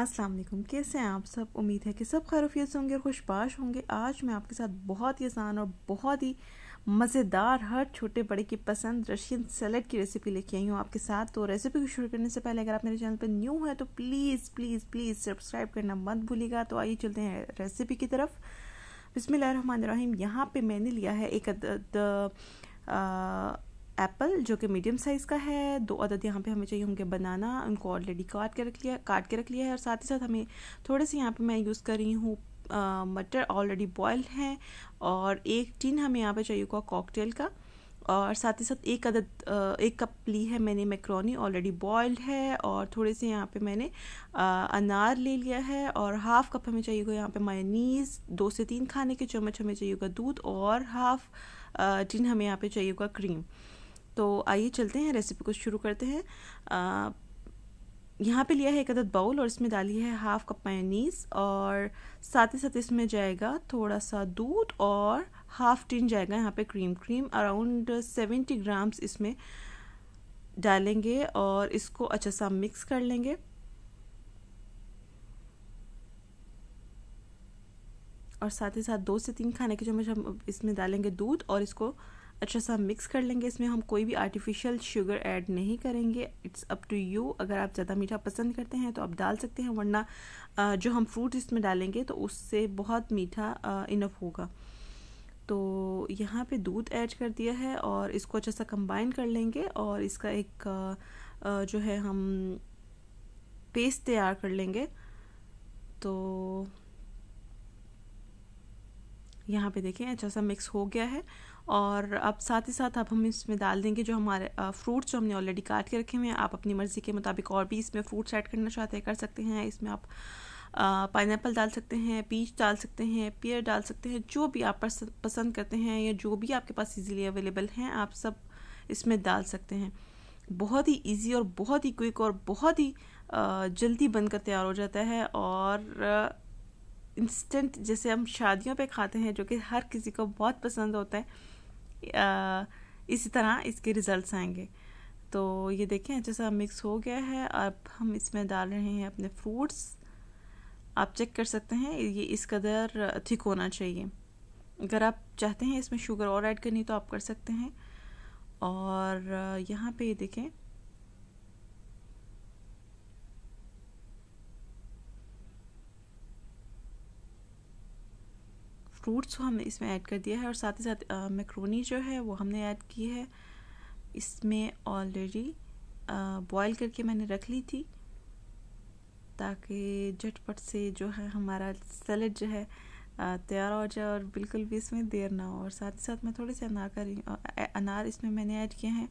अस्सलाम वालेकुम, कैसे हैं आप सब? उम्मीद है कि सब खैरफियत से होंगे और खुशबाश होंगे। आज मैं आपके साथ बहुत ही आसान और बहुत ही मज़ेदार, हर छोटे बड़े की पसंद रशियन सैलड की रेसिपी लेके आई हूँ आपके साथ। तो रेसिपी को शुरू करने से पहले, अगर आप मेरे चैनल पर न्यू है तो प्लीज़ प्लीज़ प्लीज़ सब्सक्राइब करना मत भूलिएगा। तो आइए चलते हैं रेसिपी की तरफ़। बिसमीम यहाँ पर मैंने लिया है एक एप्पल जो कि मीडियम साइज़ का है, दो अदद यहाँ पे हमें चाहिए होंगे बनाना उनको ऑलरेडी काट के रख लिया, काट के रख लिया है, और साथ ही साथ हमें थोड़े से यहाँ पे मैं यूज़ कर रही हूँ मटर ऑलरेडी बॉयल हैं, और एक टिन हमें यहाँ पे चाहिए होगा कॉकटेल का, और साथ ही साथ एक अदद एक कप ली है मैंने मैक्रोनी ऑलरेडी बॉयल्ड है, और थोड़े से यहाँ पे मैंने अनार ले लिया है, और हाफ़ कप हमें चाहिए होगा यहाँ पे मायनीज़ दो से तीन खाने के चम्मच हमें चाहिए होगा दूध, और हाफ़ टिन हमें यहाँ पे चाहिए होगा क्रीम तो आइए चलते हैं रेसिपी को शुरू करते हैं। यहाँ पे लिया है एक अदद बाउल और इसमें डाली है हाफ़ कप मायोनीस और साथ ही साथ इसमें जाएगा थोड़ा सा दूध और हाफ़ टीन जाएगा यहाँ पे cream cream around seventy grams इसमें डालेंगे और इसको अच्छा सा मिक्स कर लेंगे। और साथ ही साथ दो से तीन खाने के चम्मच हम इसमें डालेंगे दूध और इसको अच्छा सा मिक्स कर लेंगे इसमें, हम कोई भी आर्टिफिशियल शुगर ऐड नहीं करेंगे। इट्स अप टू यू अगर आप ज़्यादा मीठा पसंद करते हैं तो आप डाल सकते हैं, वरना जो हम फ्रूट इसमें डालेंगे तो उससे बहुत मीठा इनफ होगा। तो यहाँ पे दूध ऐड कर दिया है और इसको अच्छा सा कंबाइन कर लेंगे और इसका एक जो है हम पेस्ट तैयार कर लेंगे। तो यहाँ पे देखें अच्छा सा मिक्स हो गया है। और अब साथ ही साथ अब हम इसमें डाल देंगे जो हमारे फ्रूट्स जो हमने ऑलरेडी काट के रखे हुए हैं, आप अपनी मर्ज़ी के मुताबिक और भी इसमें फ्रूट्स ऐड करना चाहते हैं, कर सकते हैं। इसमें आप पाइन डाल सकते हैं पीच डाल सकते हैं पेयर डाल सकते हैं, जो भी आप पसंद करते हैं या जो भी आपके पास इजीली अवेलेबल हैं, आप सब इसमें डाल सकते हैं। बहुत ही इजी और बहुत ही क्विक और बहुत ही जल्दी बनकर तैयार हो जाता है। और इंस्टेंट जैसे हम शादियों पे खाते हैं, जो कि हर किसी को बहुत पसंद होता है इसी तरह इसके रिज़ल्ट्स आएँगे। तो ये देखें अच्छे जैसा मिक्स हो गया है, अब हम इसमें डाल रहे हैं अपने फ्रूट्स आप चेक कर सकते हैं, ये इस कदर थिक होना चाहिए। अगर आप चाहते हैं इसमें शुगर और ऐड करनी तो आप कर सकते हैं। और, यहाँ पे ये देखें फ्रूट्स हमने इसमें ऐड कर दिया है और साथ ही साथ मैक्रोनी जो है वो हमने ऐड की है। इसमें ऑलरेडी बॉईल करके मैंने रख ली थी ताकि झटपट से जो है हमारा सैलड जो है तैयार हो जाए और बिल्कुल भी इसमें देर ना हो। और साथ ही साथ मैं थोड़े से अनार का अनार इसमें मैंने ऐड किए हैं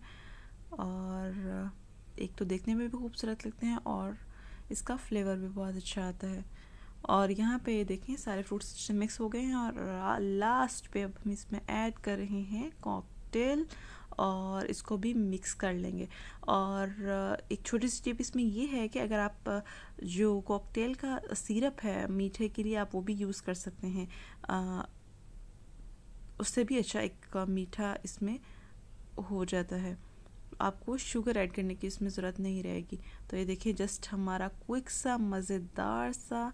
और, एक तो देखने में भी खूबसूरत लगते हैं और इसका फ्लेवर भी बहुत अच्छा आता है। और यहाँ पे देखें सारे फ्रूट्स मिक्स हो गए हैं और लास्ट पे अब हम इसमें ऐड कर रहे हैं कॉकटेल और इसको भी मिक्स कर लेंगे। और एक छोटी सी टिप इसमें ये है कि अगर आप जो कॉकटेल का सिरप है, मीठे के लिए आप वो भी यूज़ कर सकते हैं। उससे भी अच्छा एक मीठा इसमें हो जाता है। आपको शुगर ऐड करने की इसमें ज़रूरत नहीं रहेगी। तो ये देखिए जस्ट हमारा क्विक सा, मज़ेदार सा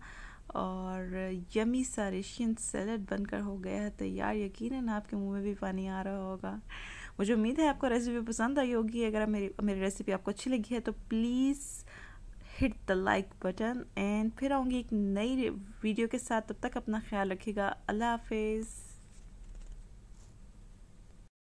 और यमी सा रेशियन सैलड बनकर हो गया है तैयार। यकीनन आपके मुँह में भी पानी आ रहा होगा। मुझे उम्मीद है आपको रेसिपी पसंद आई होगी। अगर मेरी मेरी रेसिपी आपको अच्छी लगी है तो please hit the like button and फिर आऊँगी एक नई वीडियो के साथ। तब तक अपना ख्याल रखिएगा। अल्लाह हाफिज़।